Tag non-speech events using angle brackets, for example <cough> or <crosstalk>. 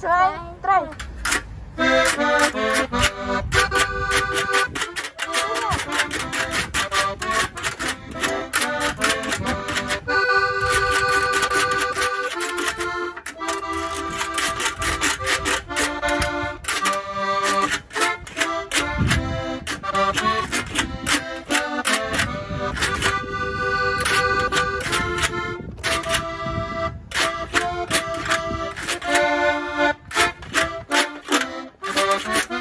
Zwei, drei. Ha <laughs> ha!